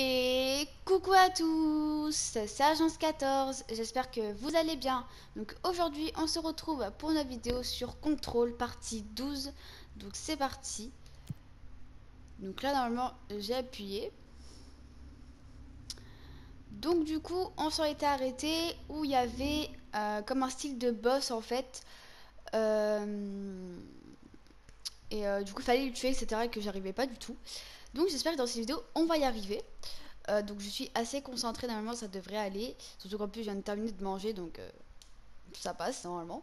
Et coucou à tous, c'est Agence 14, j'espère que vous allez bien. Donc aujourd'hui on se retrouve pour notre vidéo sur Contrôle partie 12. Donc c'est parti. Donc là normalement j'ai appuyé. Donc du coup on s'en était arrêté où il y avait euh, comme un style de boss en fait. Euh, et euh, du coup il fallait le tuer etc et que j'arrivais pas du tout. Donc j'espère que dans cette vidéo, on va y arriver. Euh, donc je suis assez concentrée, normalement ça devrait aller. Surtout qu'en plus je viens de terminer de manger, donc euh, ça passe normalement.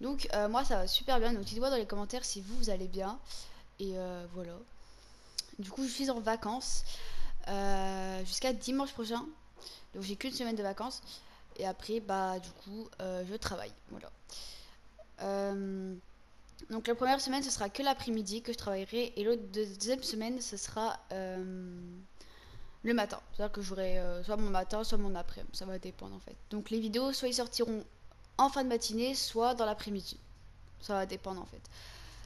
Donc euh, moi ça va super bien, donc dites-moi dans les commentaires si vous, vous allez bien. Et voilà. Du coup je suis en vacances jusqu'à dimanche prochain. Donc j'ai qu'une semaine de vacances. Et après bah du coup je travaille. Voilà. Donc la première semaine, ce sera que l'après-midi que je travaillerai et l'autre deuxième semaine, ce sera euh, le matin. C'est-à-dire que j'aurai euh, soit mon matin, soit mon après. Ça va dépendre en fait. Donc les vidéos, soit ils sortiront en fin de matinée, soit dans l'après-midi. Ça va dépendre en fait.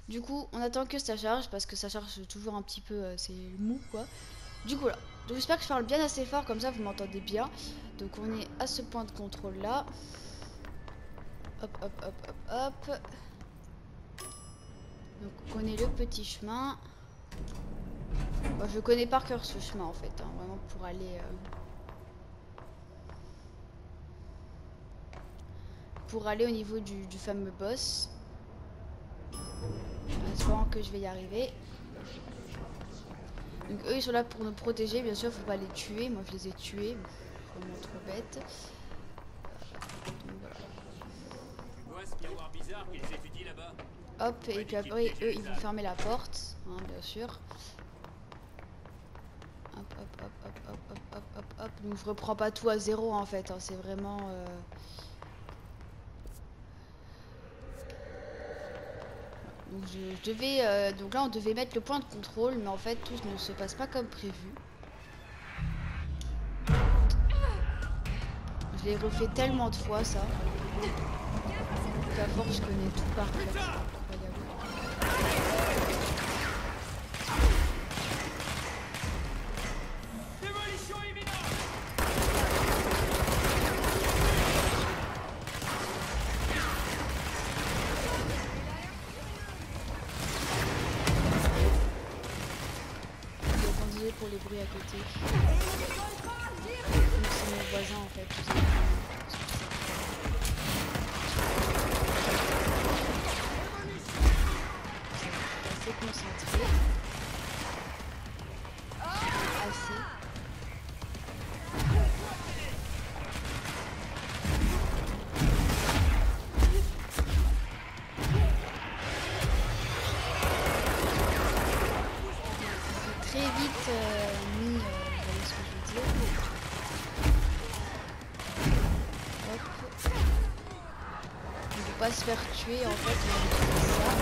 Du coup, on attend que ça charge parce que ça charge toujours un petit peu, euh, c'est mou quoi. Du coup là, donc j'espère que je parle bien assez fort comme ça vous m'entendez bien. Donc on est à ce point de contrôle là. Hop hop hop hop hop. Donc on connaît le petit chemin. je connais par cœur ce chemin en fait, hein, vraiment pour aller... Euh, pour aller au niveau du, fameux boss. Espérant que je vais y arriver. Donc eux ils sont là pour nous protéger, bien sûr faut pas les tuer, moi je les ai tués, vraiment trop bête. Hop, et puis après, eux, ils vont fermer la porte, hein, bien sûr. Hop, hop, hop, hop, hop, hop, hop, hop, hop. Donc, je reprends pas tout à zéro, en fait. Hein, c'est vraiment... Euh... Donc, je, devais... Euh, donc là, on devait mettre le point de contrôle, mais en fait, tout ne se passe pas comme prévu. Je l'ai refait tellement de fois, ça. D'abord, je connais tout par cœur. Pas se faire tuer en fait, on ça.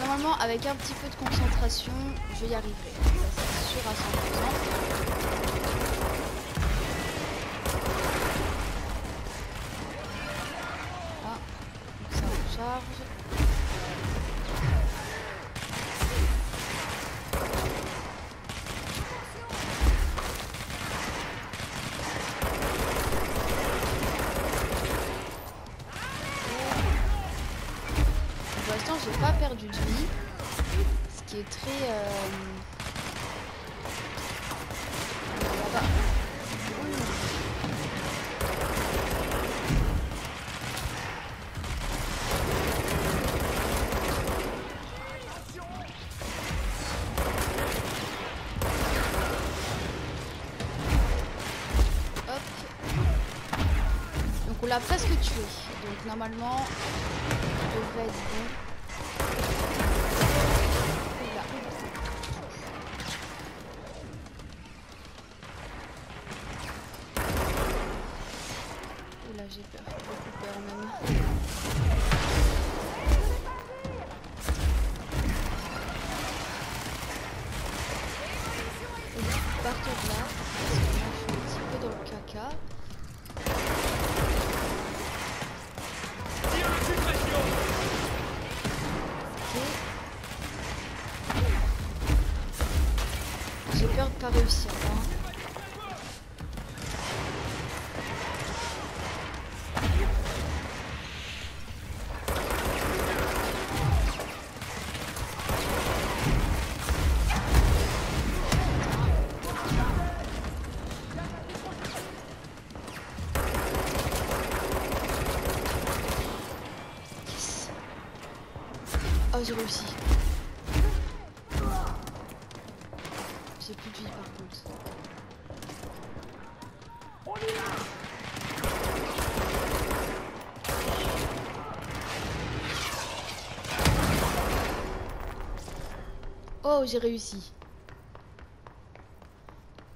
normalement, avec un petit peu de concentration, je y arriverai. Ça c'est sûr à 100%. Pour l'a presque tué. Donc normalement, on devrait être bon. Oula. Oula, j'ai peur. Beaucoup peur même. J'ai réussi. J'ai plus de vie par contre. Oh, j'ai réussi.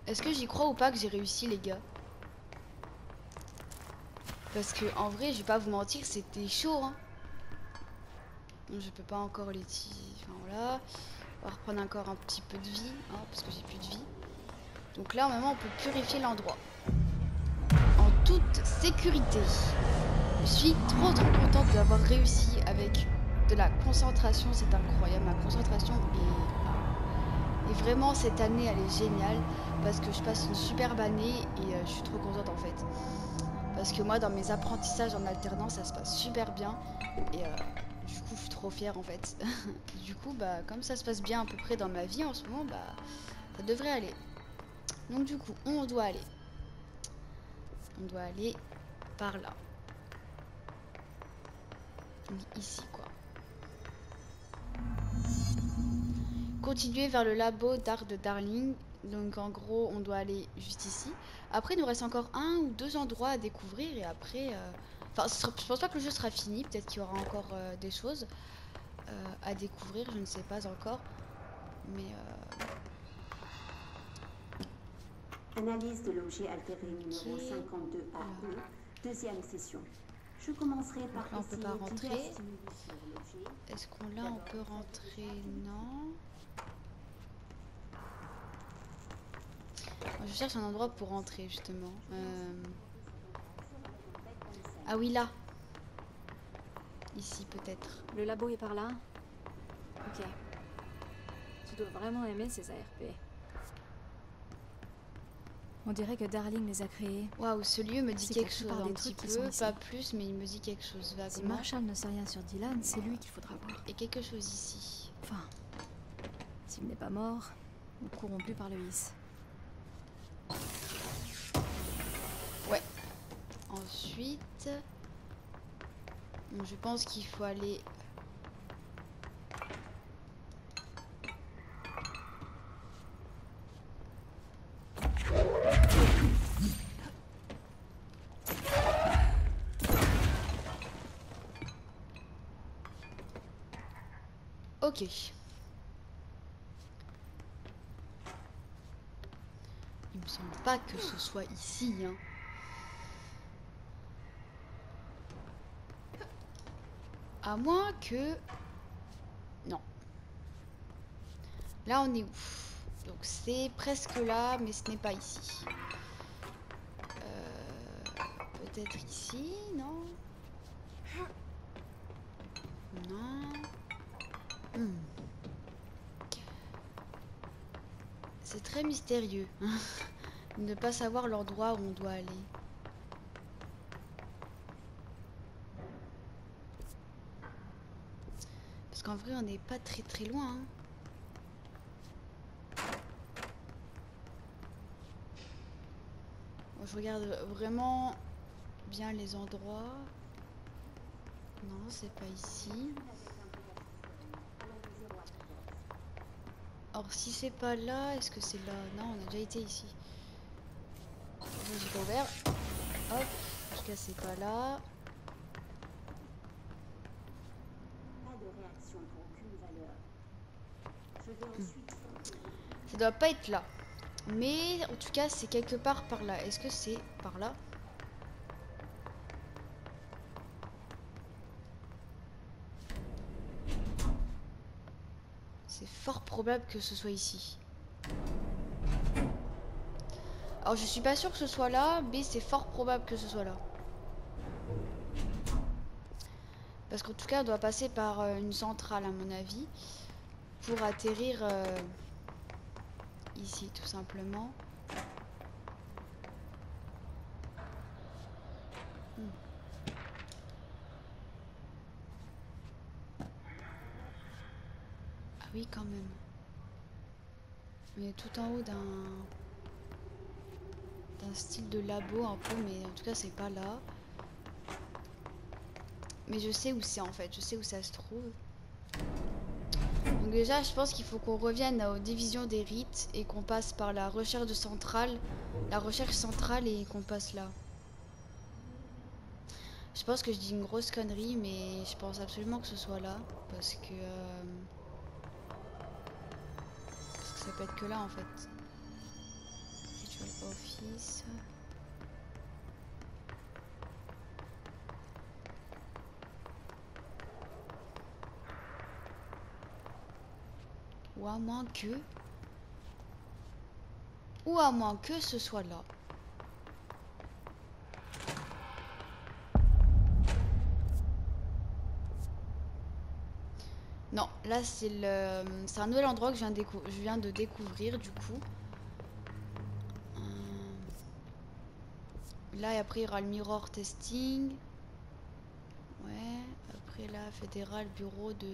Est-ce que j'y crois ou pas que j'ai réussi, les gars? Parce que en vrai, je vais pas vous mentir, c'était chaud. Hein. Je peux pas encore les Enfin voilà. On va reprendre encore un petit peu de vie, hein, parce que j'ai plus de vie. Donc là, moment, on peut purifier l'endroit. En toute sécurité. Je suis trop trop contente d'avoir réussi avec de la concentration. C'est incroyable. Ma concentration est et vraiment, cette année, elle est géniale parce que je passe une superbe année et euh, je suis trop contente en fait. Parce que moi, dans mes apprentissages en alternance, ça se passe super bien. Et euh, coup, trop fière en fait. du coup, bah, comme ça se passe bien à peu près dans ma vie en ce moment, bah, ça devrait aller. Donc du coup, on doit aller. On doit aller par là. Ici quoi. continuer vers le labo d'art de Darling. Donc en gros, on doit aller juste ici. Après, il nous reste encore un ou deux endroits à découvrir et après... Euh, enfin, je pense pas que le jeu sera fini. Peut-être qu'il y aura encore euh, des choses euh, à découvrir. Je ne sais pas encore. Mais... Analyse de l'objet altéré numéro 52A1, deuxième session. Je commencerai par là, on peut pas rentrer. Est-ce qu'on là on peut rentrer? Non. Je cherche un endroit pour rentrer justement. Euh, ah oui là. Ici peut-être. Le labo est par là Ok. Tu dois vraiment aimer ces ARP. On dirait que Darling les a créés. Waouh, ce lieu me dit quelque chose un petit peu, pas plus, mais il me dit quelque chose vaguement. Si Marshall ne sait rien sur Dylan, c'est lui qu'il faudra voir. Et quelque chose ici. Enfin, s'il n'est pas mort, ou corrompu par le his. Je pense qu'il faut aller... Ok. me semble pas que ce soit ici. Hein. À moins que... Non. Là, on est où? Donc, c'est presque là, mais ce n'est pas ici. Euh, peut-être ici, non? Non. Hmm. C'est très mystérieux. ne pas savoir l'endroit où on doit aller. Qu'en vrai, on n'est pas très très loin. Hein. je regarde vraiment bien les endroits. Non, c'est pas ici. Alors si c'est pas là, est-ce que c'est là? Non, on a déjà été ici j'ai pas ouvert. Hop, en tout cas c'est pas là. Ça doit pas être là. Mais en tout cas c'est quelque part par là. Est-ce que c'est par là? C'est fort probable que ce soit ici. Alors je suis pas sûr que ce soit là, mais c'est fort probable que ce soit là. Parce qu'en tout cas, on doit passer par euh, une centrale à mon avis pour atterrir euh, ici tout simplement. Hmm. Ah oui, quand même. Est tout en haut d'un un style de labo un peu, mais en tout cas c'est pas là. Mais je sais où c'est en fait, je sais où ça se trouve. Déjà, je pense qu'il faut qu'on revienne aux divisions des rites et qu'on passe par la recherche centrale, la recherche centrale et qu'on passe là. Je pense que je dis une grosse connerie, mais je pense absolument que ce soit là, parce que, euh, parce que ça peut être que là en fait. Ritual Office. Ou à moins que... Ou à moins que ce soit là. Non, là c'est le... C'est un nouvel endroit que je viens, je viens de découvrir du coup. Hum. Là et après il y aura le mirror testing. Ouais, après là, fédéral, bureau de...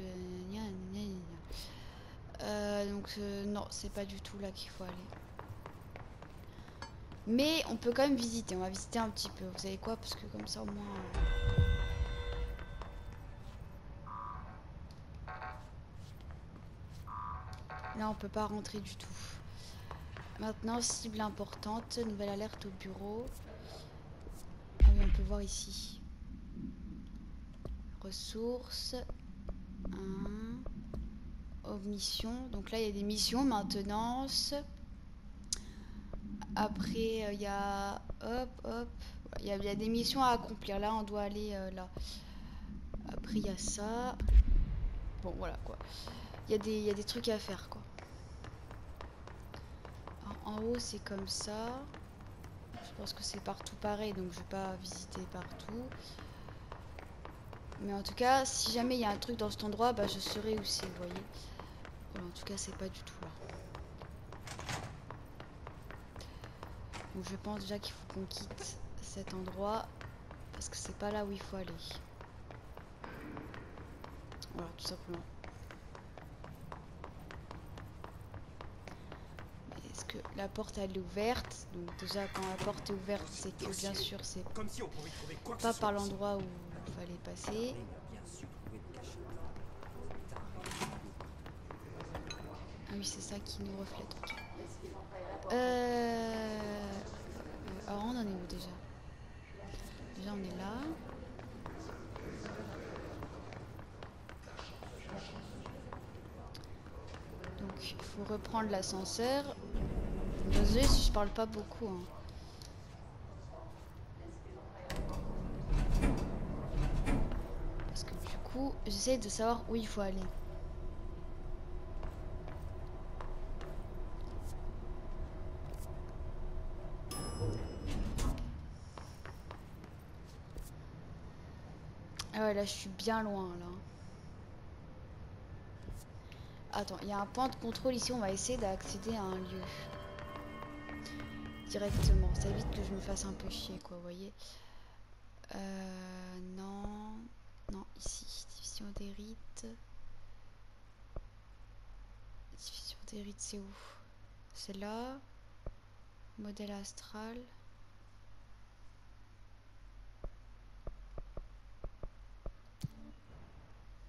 Euh, donc euh, non, c'est pas du tout là qu'il faut aller. Mais on peut quand même visiter, on va visiter un petit peu. Vous savez quoi Parce que comme ça au moins... euh, Là on peut pas rentrer du tout. Maintenant, cible importante, nouvelle alerte au bureau. Ah oui, on peut voir ici. Ressources. Un. Aux missions. Donc là, il y a des missions, maintenance. Après, euh, il y a... Hop, hop. Il y, a- il y a des missions à accomplir. Là, on doit aller euh, là. Après, il y a ça. Bon, voilà, quoi. Il y, a des- il y a des trucs à faire, quoi. En, haut, c'est comme ça. Je pense que c'est partout pareil, donc je vais pas visiter partout. Mais en tout cas, si jamais il y a un truc dans cet endroit, bah, je saurai où c'est, vous voyez. Voilà, en tout cas, c'est pas du tout là. Donc je pense déjà qu'il faut qu'on quitte cet endroit parce que c'est pas là où il faut aller. Voilà, tout simplement. Est-ce que la porte elle est ouverte? Donc déjà quand la porte est ouverte, c'est que bien sûr c'est pas par l'endroit où il fallait passer. Oui, c'est ça qui nous reflète. Euh... Alors, on en est où déjà? Déjà, on est là. Donc, il faut reprendre l'ascenseur. Désolé si je parle pas beaucoup. hein. Parce que du coup, j'essaie de savoir où il faut aller. Ah ouais, je suis bien loin, là. Attends, il y a un point de contrôle ici, on va essayer d'accéder à un lieu. Directement, ça évite que je me fasse un peu chier, quoi, vous voyez. Euh, non, non, ici, division des rites. Division des rites, c'est où? C'est là. Modèle astral.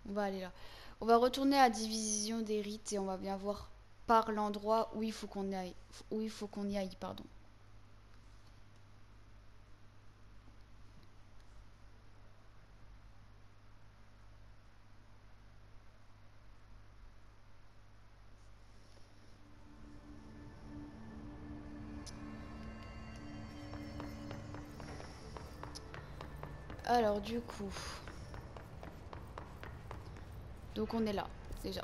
On va aller là. On va retourner à division des rites et on va bien voir par l'endroit où il faut qu'on aille. Où il faut qu'on y aille, pardon. Alors du coup, donc on est là déjà.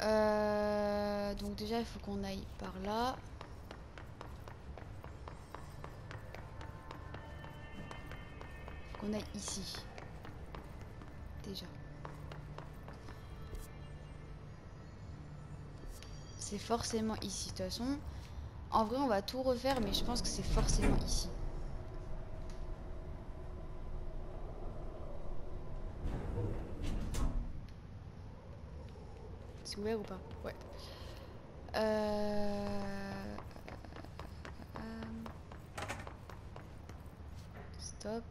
Euh, donc déjà il faut qu'on aille par là. Faut qu'on aille ici. Déjà. C'est forcément ici. De toute façon, en vrai on va tout refaire, mais je pense que c'est forcément ici. ou pas? Ouais. Euh, stop.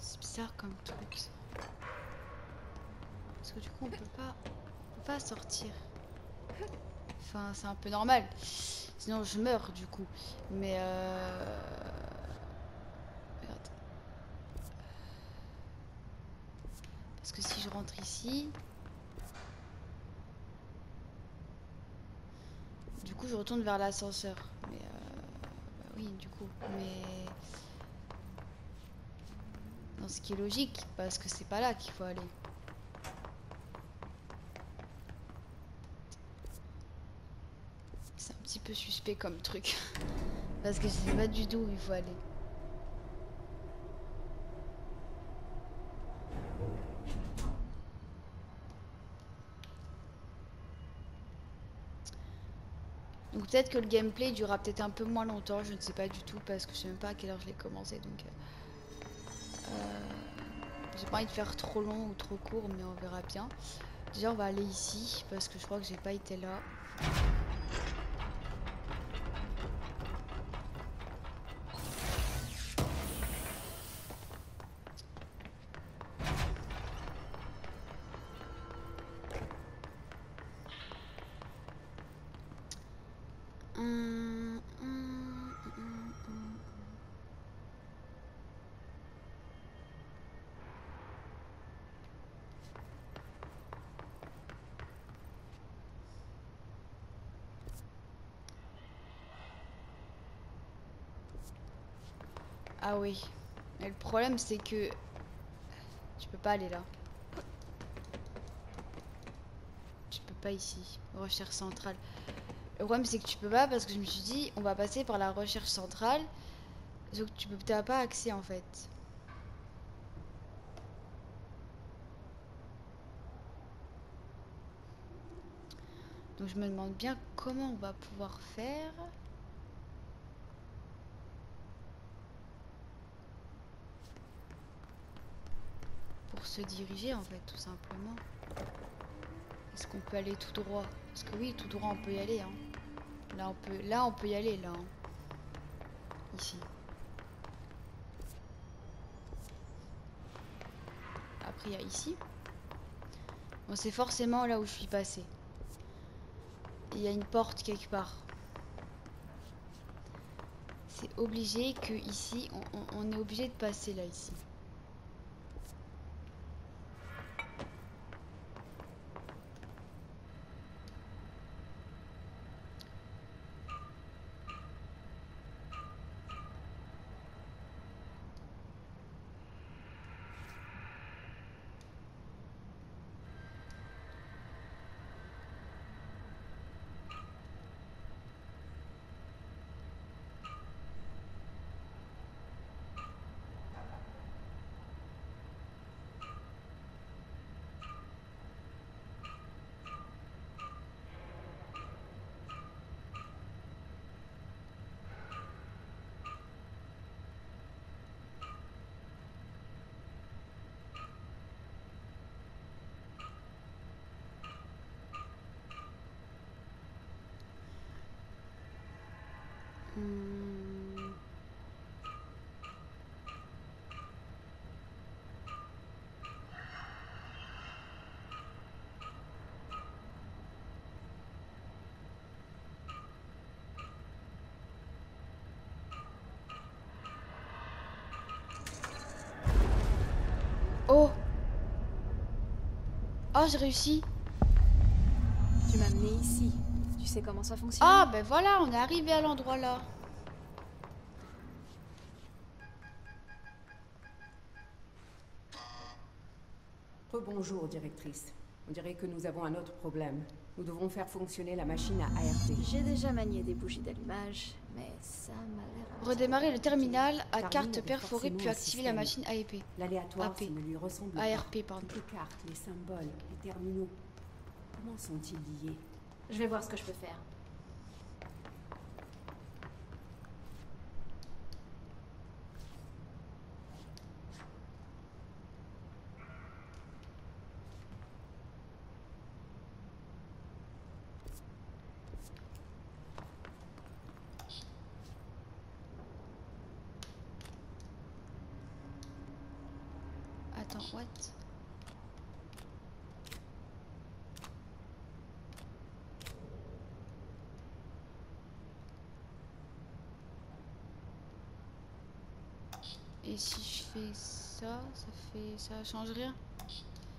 C'est bizarre comme truc. Ça. Parce que du coup, on peut pas, on peut pas sortir. Enfin, c'est un peu normal. Sinon, je meurs du coup. Mais euh... Parce que si je rentre ici, du coup, je retourne vers l'ascenseur. Mais euh... bah oui, du coup, mais non, ce qui est logique, parce que c'est pas là qu'il faut aller. C'est un petit suspect comme truc. parce que je sais pas du tout où il faut aller. Donc peut-être que le gameplay durera peut-être un peu moins longtemps, je ne sais pas du tout parce que je sais même pas à quelle heure je l'ai commencé donc euh, euh, j'ai pas envie de faire trop long ou trop court mais on verra bien. Déjà on va aller ici parce que je crois que j'ai pas été là. Ah oui. Mais le problème c'est que tu peux pas aller là. Tu peux pas ici. Recherche centrale. Le problème c'est que tu peux pas parce que je me suis dit on va passer par la recherche centrale. Donc tu peux pas accès en fait. Donc je me demande bien comment on va pouvoir faire. Pour se diriger en fait tout simplement. Est-ce qu'on peut aller tout droit? Parce que oui, tout droit on peut y aller. Hein. Là on peut, là on peut y aller là. hein. Ici. Après il y a ici. Bon c'est forcément là où je suis passé. Il y a une porte quelque part. C'est obligé que ici, on, est obligé de passer là ici. Hmm. Oh Oh, j'ai réussi Tu m'as amené ici. Sais comment ça fonctionne Ah, ben voilà, on est arrivé à l'endroit là. Rebonjour, directrice. On dirait que nous avons un autre problème. Nous devons faire fonctionner la machine à ART. J'ai déjà manié des bougies d'allumage, mais ça m'a l'air... Redémarrer le terminal à carte perforée puis activer la machine AEP. L'aléatoire, AP. ça ne lui ressemble pas. ARP, pardon. Toutes les cartes, les symboles, les terminaux. Comment sont-ils liés? Je vais voir ce que je peux faire. Attends, what? Et si je fais ça, ça fait... ça change rien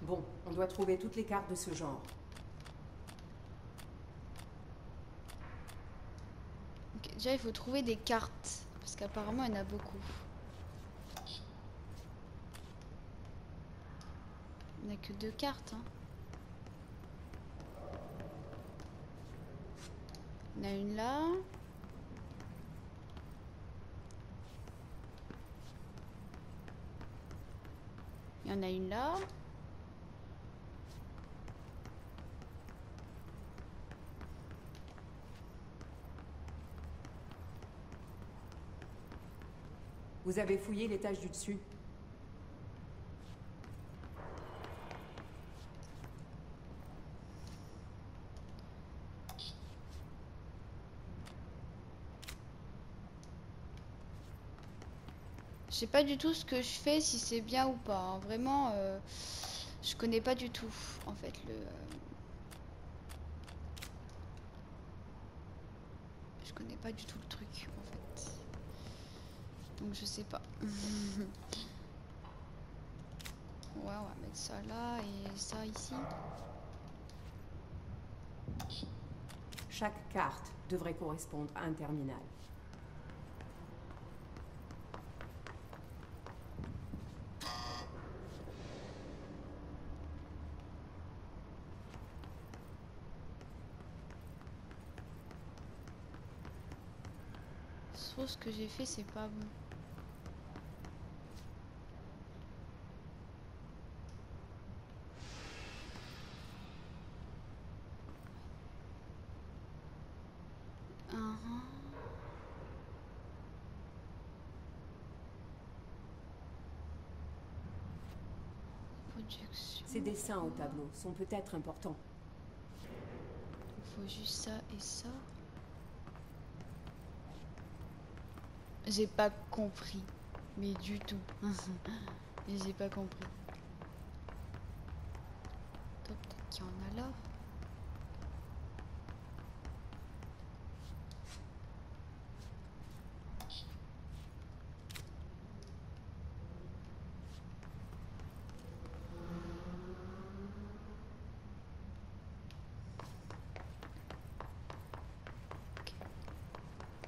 Bon, on doit trouver toutes les cartes de ce genre. Déjà, il faut trouver des cartes. Parce qu'apparemment, il y en a beaucoup. Il n'y a que deux cartes. Hein. Il y en a une là. Il y en a une là. Vous avez fouillé l'étage du dessus sais pas du tout ce que je fais, si c'est bien ou pas. hein. Vraiment, euh, je connais pas du tout, en fait, le... Je connais pas du tout le truc, en fait. Donc je sais pas. ouais, on va mettre ça là et ça ici. Chaque carte devrait correspondre à un terminal. Sauf ce que j'ai fait, c'est pas bon. Ces dessins au tableau sont peut-être importants. Il faut juste ça et ça. J'ai pas compris. Mais du tout. Mais j'ai pas compris. Peut-être qu'il y en a là.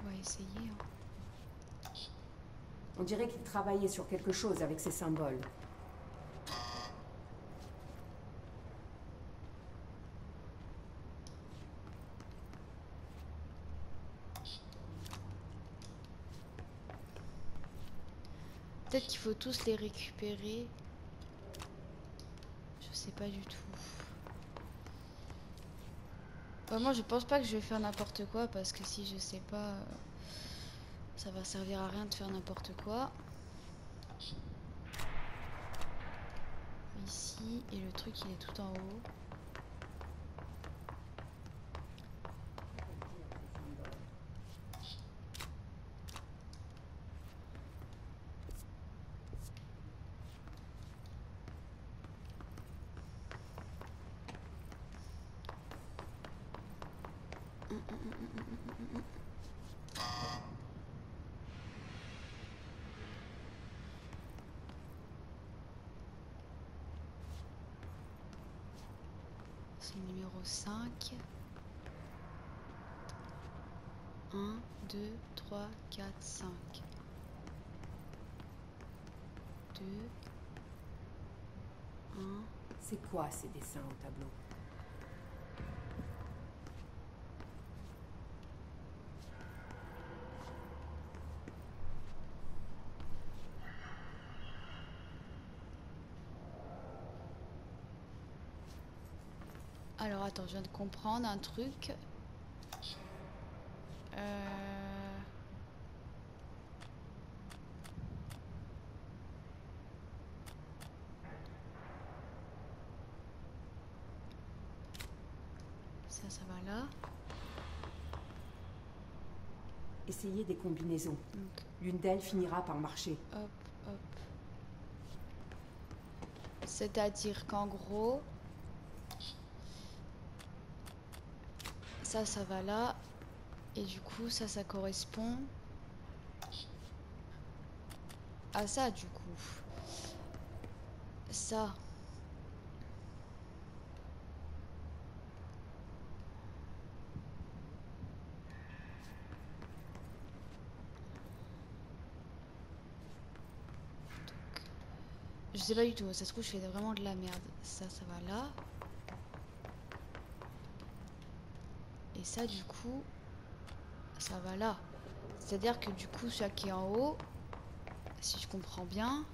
On va essayer. hein. On dirait qu'il travaillait sur quelque chose avec ces symboles. Peut-être qu'il faut tous les récupérer. Je sais pas du tout. Bah, moi je pense pas que je vais faire n'importe quoi parce que si je sais pas, euh, ça va servir à rien de faire n'importe quoi. Ici, et le truc il est tout en haut. C'est le numéro 5. 1, 2, 3, 4, 5. 2, 1. C'est quoi ces dessins au tableau? Alors attends, je viens de comprendre un truc. Euh... Ça, ça va là. Essayez combinaisons. L'une d'elles finira par marcher. hop, hop. C'est-à-dire qu'en gros, ça, ça va là. Et du coup, ça, ça correspond à ça, du coup. Ça. Sais pas du tout, ça se trouve je fais vraiment de la merde. Ça, ça va là. Et ça du coup, ça va là. C'est-à-dire que du coup, celui qui est en haut, si je comprends bien,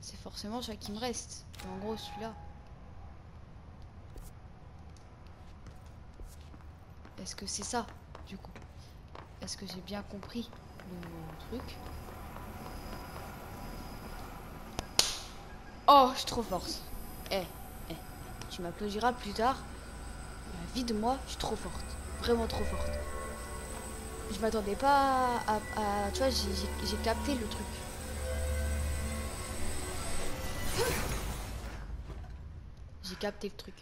c'est forcément celui qui me reste. En gros, celui-là. Est-ce que c'est ça, du coup? Est-ce que j'ai bien compris? Le truc Oh, je suis trop forte. Eh, eh, tu m'applaudiras plus tard. La vie de moi, je suis trop forte. Vraiment trop forte. Je m'attendais pas à, Tu vois, j'ai capté le truc. J'ai capté le truc.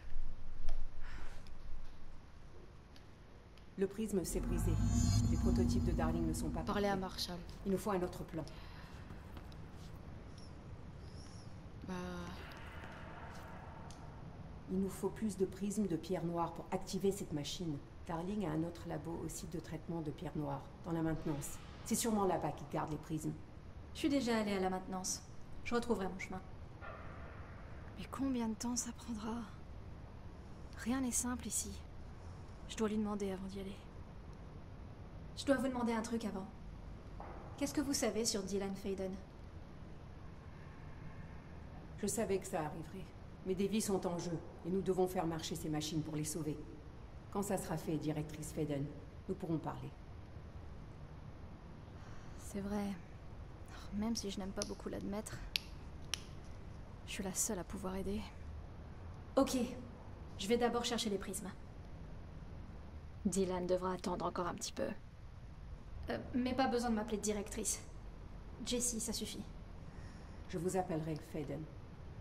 Le prisme s'est brisé. Les prototypes de Darling ne sont pas Parler à. Marshall. Il nous faut un autre plan. Bah, Il nous faut plus de prismes de pierre noire pour activer cette machine. Darling a un autre labo au site de traitement de pierre noire, dans la maintenance. C'est sûrement là-bas qu'il garde les prismes. Je suis déjà allée à la maintenance. Je retrouverai mon chemin. Mais combien de temps ça prendra? Rien n'est simple ici. Je dois lui demander avant d'y aller. Je dois vous demander un truc avant. Qu'est-ce que vous savez sur Dylan Faden? Je savais que ça arriverait. Mais des vies sont en jeu, et nous devons faire marcher ces machines pour les sauver. Quand ça sera fait, directrice Faden, nous pourrons parler. C'est vrai. Même si je n'aime pas beaucoup l'admettre, je suis la seule à pouvoir aider. Ok, je vais d'abord chercher les prismes. Dylan devra attendre encore un petit peu. Euh, mais pas besoin de m'appeler directrice. Jessie, ça suffit. Je vous appellerai Faden.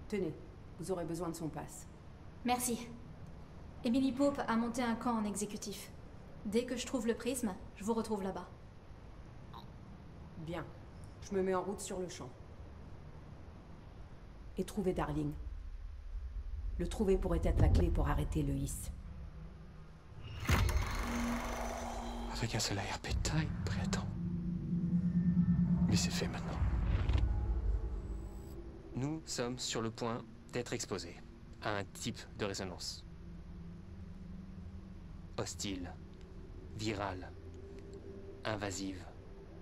Tenez, vous aurez besoin de son passe. Merci. Emily Pope a monté un camp en exécutif. Dès que je trouve le prisme, je vous retrouve là-bas. Bien. Je me mets en route sur le champ. Et trouver Darling. Le trouver pourrait être la clé pour arrêter le hisse. Avec un seul ARP de taille, prêt à temps. Mais c'est fait maintenant. Nous sommes sur le point d'être exposés à un type de résonance. Hostile, virale, invasive,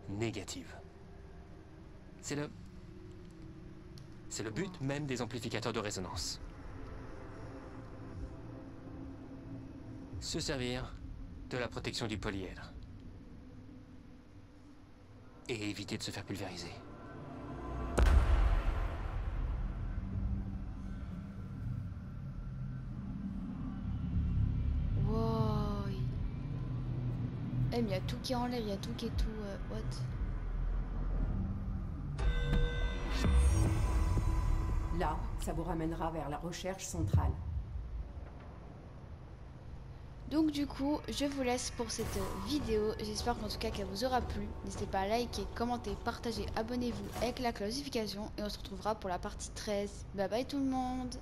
négative. C'est le... C'est le but même des amplificateurs de résonance. Se servir de la protection du polyèdre. Et éviter de se faire pulvériser. wow. Eh, mais il y a tout qui est en l'air, il y a tout qui est tout. euh, what? Là, ça vous ramènera vers la recherche centrale. Donc du coup, je vous laisse pour cette vidéo. J'espère qu'en tout cas qu'elle vous aura plu. N'hésitez pas à liker, commenter, partager, abonnez-vous avec la classification. Et on se retrouvera pour la partie 13. Bye bye tout le monde